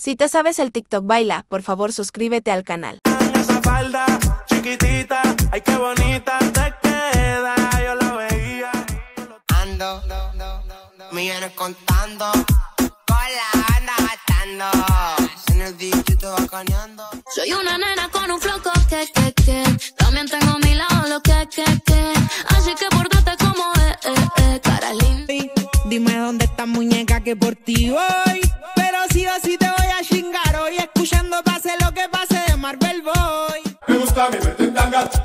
Si te sabes el TikTok baila, por favor suscríbete al canal. Esa falda chiquitita, ay qué bonita te queda, yo la veía. Ando, millones contando, con la banda gastando, en el distrito bacaneando. Soy una nena con un floco que, que, que. También tengo a mi lado lo que, que, que. Así que pórtate como eh, eh, eh. Cara linda. Dime dónde está muñeca que por ti voy.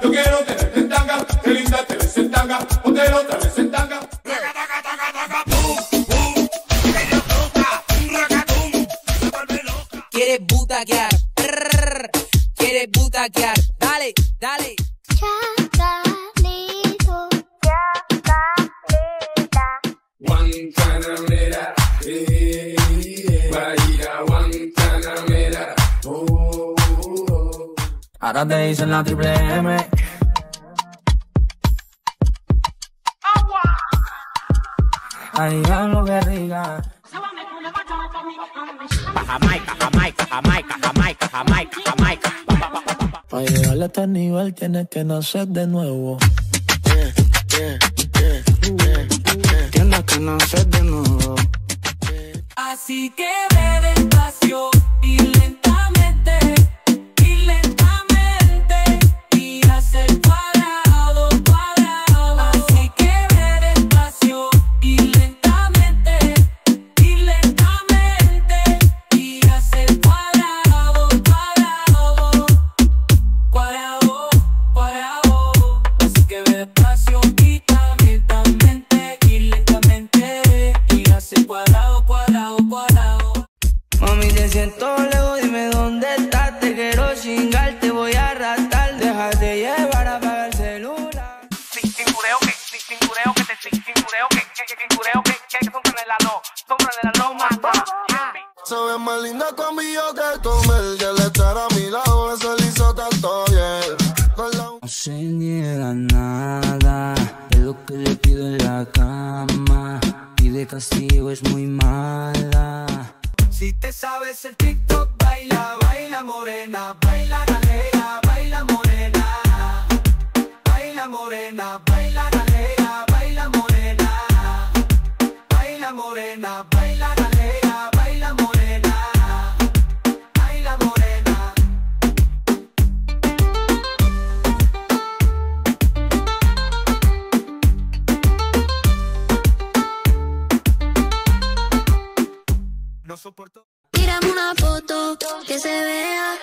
Yo quiero tenerte en tanga. Qué linda te ves en tanga, ponte otra vez en tanga. Quieres butaquear. Quieres butaquear. Dale, dale. Chacalito. Guantanamera, eh, Bahía Guantanamera. Ahora te dicen la triple M. Ay, lo que rica. Jamaica, Jamaica, Jamaica, Jamaica, Jamaica, Jamaica. Para llegar a este nivel tienes que nacer de nuevo. Tienes que nacer de nuevo. Así que ve despacio siento lejos, dime dónde estás. Te quiero chingar, te voy a arrastrar. Déjate llevar, apaga el celular. Cintureo que, cintureo que cintureo que, que, que, cintureo que, que, que, sombra de la no, sombra de la no. Se ve más linda conmigo que con él. Que le estar a mi lado, eso le hizo tanto bien. No se niega nada de lo que le pido en la cama. Y de castigo es muy mala. Si te sabes el TikTok, baila, baila morena, baila galera, no. Tírame una foto que se vea